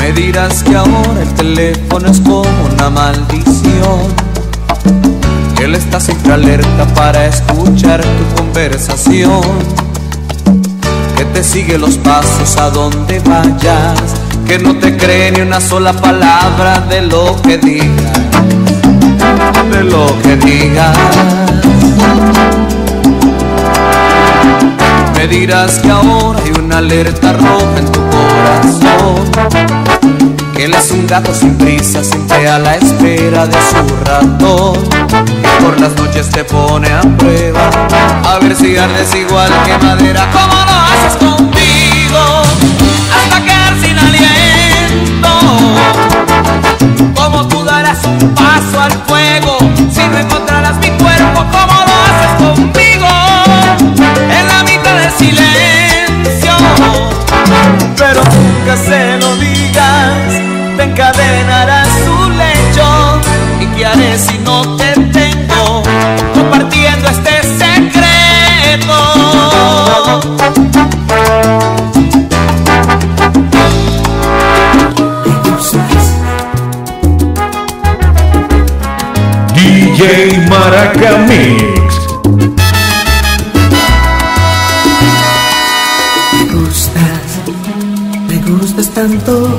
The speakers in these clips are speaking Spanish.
Me dirás que ahora el teléfono es como una maldición. Él está siempre alerta para escuchar tu conversación. Que te sigue los pasos a donde vayas. Que no te cree ni una sola palabra de lo que digas. De lo que digas. Me dirás que ahora hay una alerta roja en tu corazón. Que él es un gato sin prisa, siempre a la espera de su ratón. Que por las noches te pone a prueba, a ver si ardes igual que madera. ¿Cómo lo haré si no te tengo compartiendo este secreto? DJ Maraca Mix. Me gustas, me gustas tanto.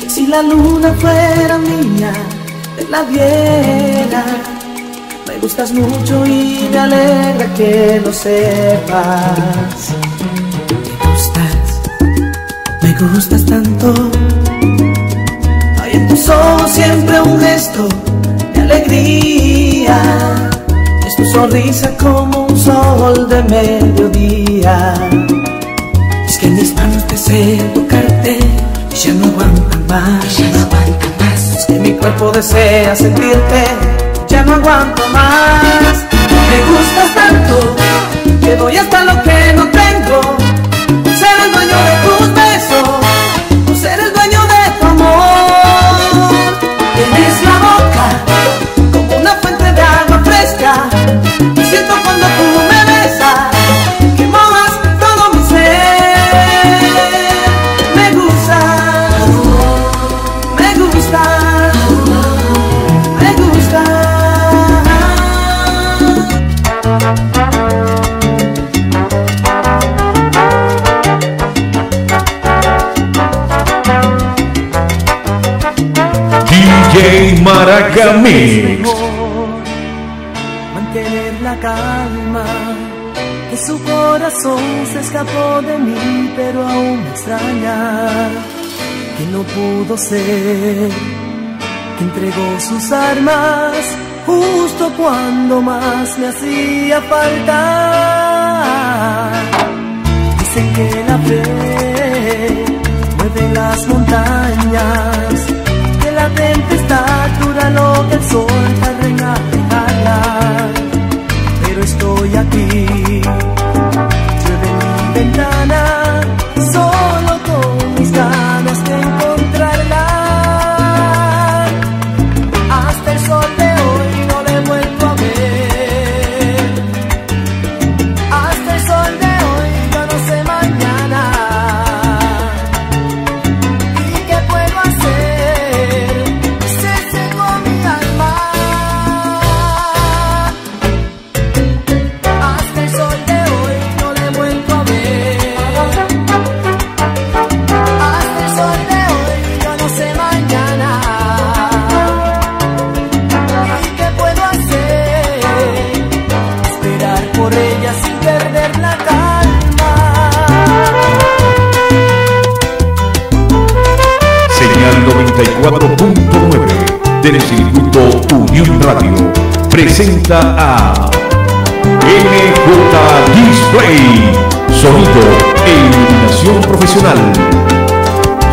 que Si la luna fuera mía, la viera. Me gustas mucho y me alegra que lo sepas. Me gustas, me gustas tanto. Hay en tus ojos siempre un gesto de alegría. Es tu sonrisa como un sol de mediodía. Es que mis manos desean tocarte y ya no aguantan más. Cuerpo desea sentirte, ya no aguanto más. Me gustas tanto que doy hasta lo que no tengo. DJ Maraca Mix. mantener la calma. Que su corazón se escapó de mí, pero aún me extraña. Que no pudo ser, que entregó sus armas justo cuando más me hacía falta. Dicen que la fe perder la calma. Señal 94.9 del circuito Unión Radio presenta a NJ Display. Sonido e iluminación profesional.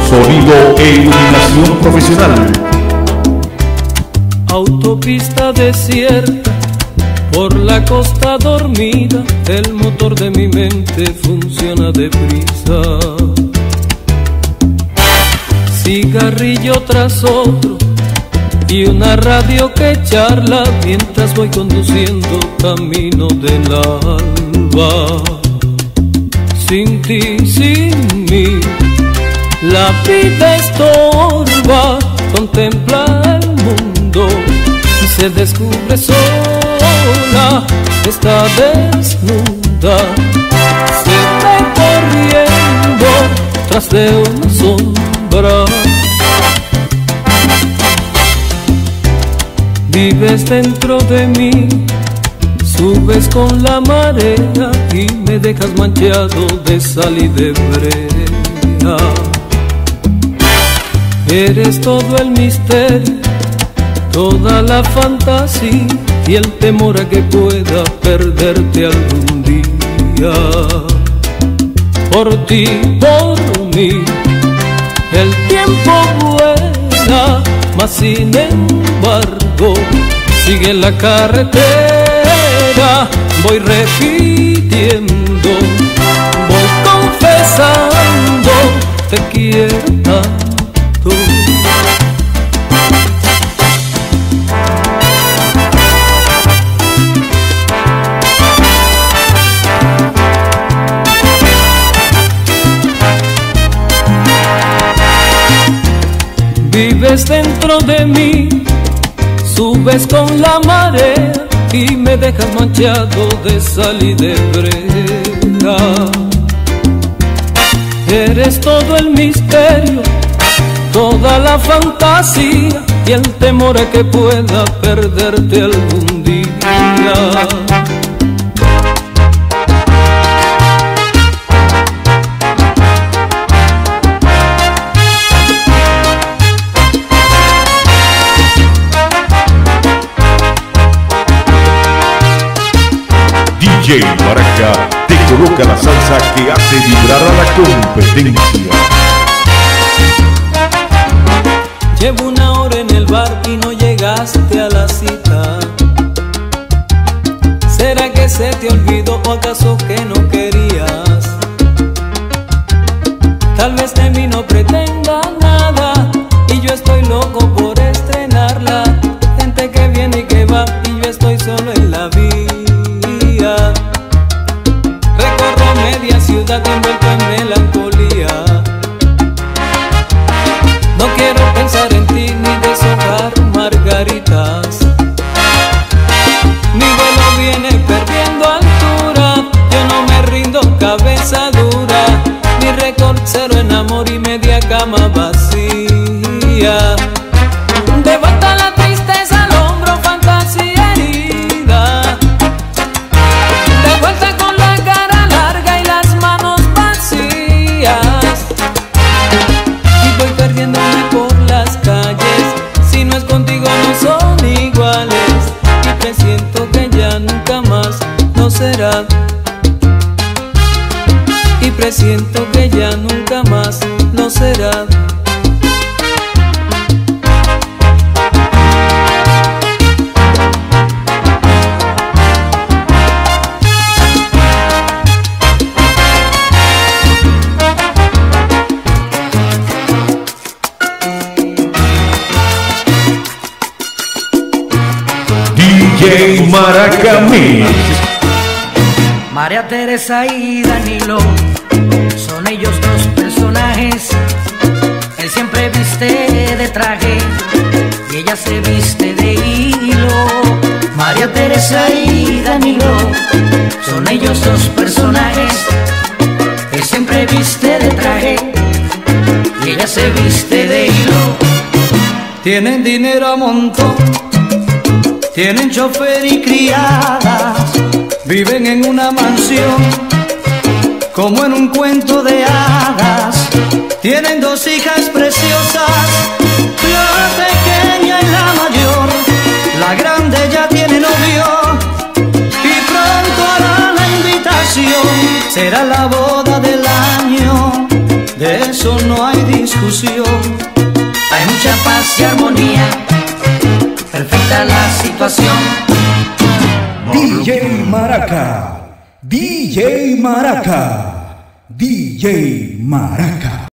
Sonido e iluminación profesional. Autopista desierta, por la costa dormida, el motor de mi mente funciona deprisa. Cigarrillo tras otro y una radio que charla mientras voy conduciendo camino del alba. sin ti, sin mí. La vida estorba, contempla el mundo se descubre sola, está desnuda. Se ve corriendo tras de una sombra. Vives dentro de mí Subes con la marea y me dejas manchado de sal y de brea. Eres todo el misterio, toda la fantasía y el temor a que pueda perderte algún día. Por ti, por mí, el tiempo vuela, mas sin embargo sigue la carretera voy repitiendo, voy confesando, te quiero. De mí, subes con la marea y me dejas manchado de sal y de brea. Eres todo el misterio, toda la fantasía y el temor a que pueda perderte algún día. DJ Maraca te coloca la salsa que hace vibrar a la competencia. Llevo una hora en el bar y no llegaste a la cita. ¿Será que se te olvidó o acaso que no querías? Tal vez de mí no pretenda presiento que ya nunca más no será. DJ Maraca Mix. María Teresa y Danilo y ella se viste de hilo. María Teresa y Danilo son ellos dos personajes. Él siempre viste de traje y ella se viste de hilo. Tienen dinero a montón, tienen chofer y criadas, viven en una mansión, como en un cuento de hadas. Tienen dos hijas preciosas, Grande ya tiene novio y pronto hará la invitación. Será la boda del año, de eso no hay discusión. Hay mucha paz y armonía, perfecta la situación. DJ Maraca, DJ Maraca, DJ Maraca.